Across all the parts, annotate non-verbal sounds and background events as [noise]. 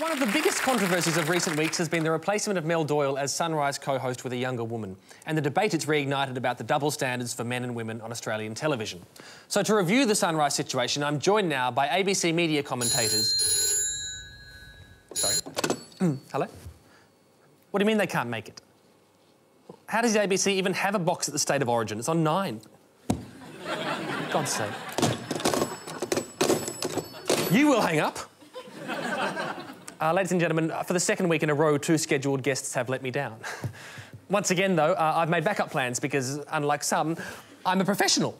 One of the biggest controversies of recent weeks has been the replacement of Mel Doyle as Sunrise co-host with a younger woman, and the debate it's reignited about the double standards for men and women on Australian television. So to review the Sunrise situation, I'm joined now by ABC media commentators... Sorry? [clears throat] Hello? What do you mean they can't make it? How does the ABC even have a box at the State of Origin? It's on Nine. God's sake. You will hang up. Uh, ladies and gentlemen, for the second week in a row, two scheduled guests have let me down. [laughs] Once again, though, uh, I've made backup plans because, unlike some, I'm a professional.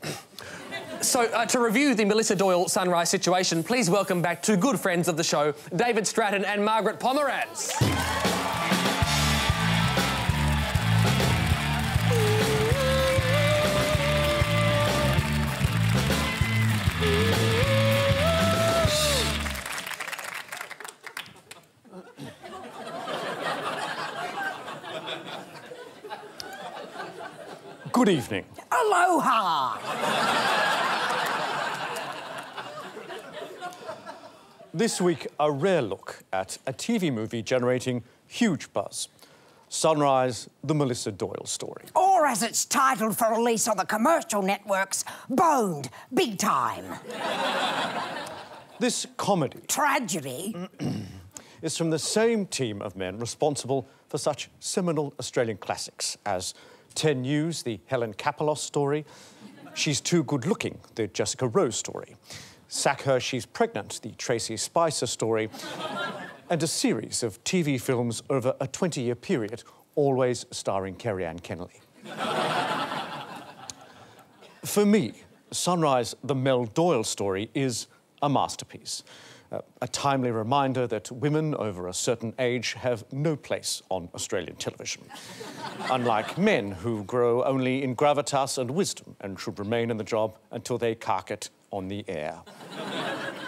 so, uh, to review the Melissa Doyle Sunrise situation, please welcome back two good friends of the show, David Stratton and Margaret Pomeranz. Good evening. Aloha! This week, a rare look at a TV movie generating huge buzz. Sunrise, the Melissa Doyle story. Or as it's titled for release on the commercial networks, Boned, Big Time. This comedy Tragedy. [clears throat] is from the same team of men responsible for such seminal Australian classics as 10 News, the Helen Kapalos story, She's Too Good Looking, the Jessica Rowe story, Sack Her, She's Pregnant, the Tracey Spicer story, and a series of TV films over a 20 year period, always starring Kerri-Anne Kennerley. For me, Sunrise, the Mel Doyle story, is a masterpiece. Uh, a timely reminder that women over a certain age have no place on Australian television. [laughs] Unlike men who grow only in gravitas and wisdom and should remain in the job until they cark it on the air.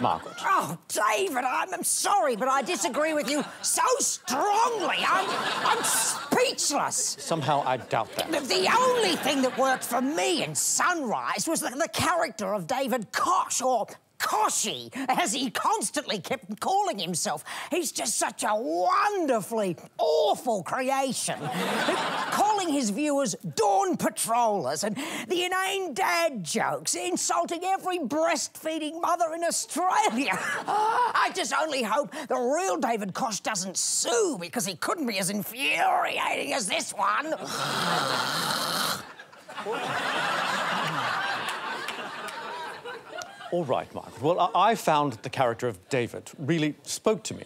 Margaret. Oh, David, I'm, I'm sorry, but I disagree with you so strongly. I'm, I'm speechless. Somehow I doubt that. The, the only thing that worked for me in Sunrise was the, the character of David Koch, or Kochie, as he constantly kept calling himself. He's just such a wonderfully awful creation. [laughs] calling his viewers dawn patrollers and the inane dad jokes, insulting every breastfeeding mother in Australia. [laughs] I just only hope the real David Koch doesn't sue because he couldn't be as infuriating as this one. [laughs] All right, Margaret. Well, I, I found the character of David really spoke to me.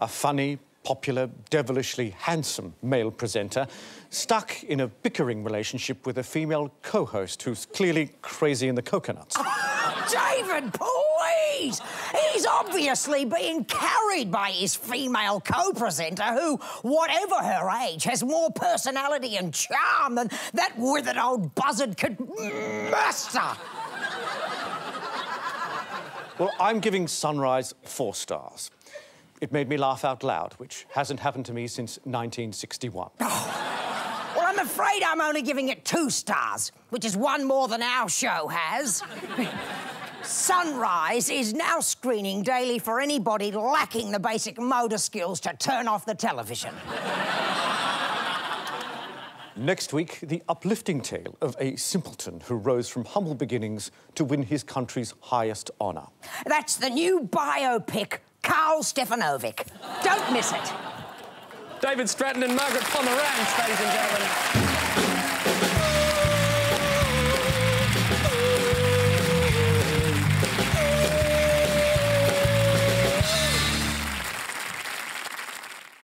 A funny, popular, devilishly handsome male presenter stuck in a bickering relationship with a female co-host who's clearly crazy in the coconuts. Oh, David, please! He's obviously being carried by his female co-presenter who, whatever her age, has more personality and charm than that withered old buzzard could muster. Well, I'm giving Sunrise four stars. It made me laugh out loud, which hasn't happened to me since 1961. [laughs] Well, I'm afraid I'm only giving it two stars, which is one more than our show has. [laughs] Sunrise is now screening daily for anybody lacking the basic motor skills to turn off the television. Next week, the uplifting tale of a simpleton who rose from humble beginnings to win his country's highest honour. That's the new biopic, Karl Stefanovic. Don't miss it. David Stratton and Margaret Pomeranz, ladies and gentlemen.